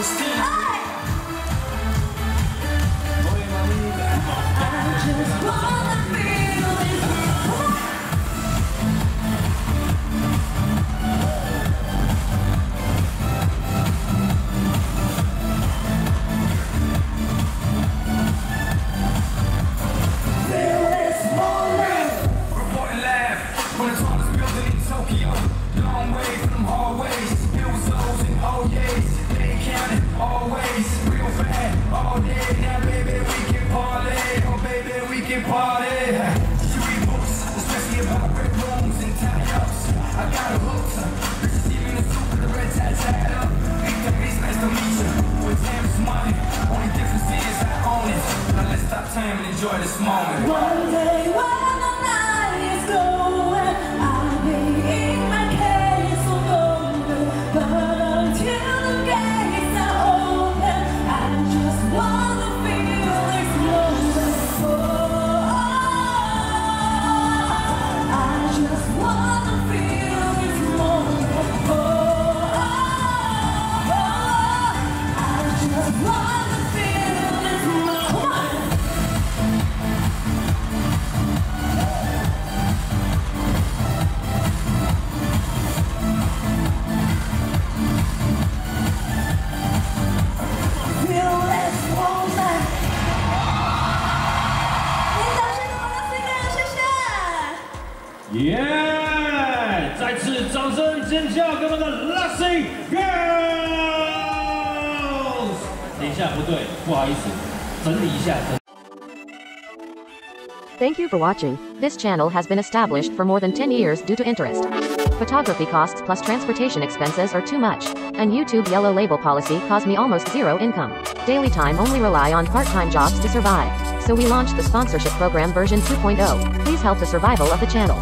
Christina. With time is money, only difference is I own it. Now let's stop time and enjoy this moment. One day when 声尖叫给我们的 Luxy Girls。等一下，不对，不好意思，整理一下。整 Thank you for watching. This channel has been established for more than 10 years due to interest. Photography costs plus transportation expenses are too much, and YouTube yellow label policy caused me almost zero income. Daily time only rely on part-time jobs to survive. So we launched the sponsorship program version 2.0. Please help the survival of the channel.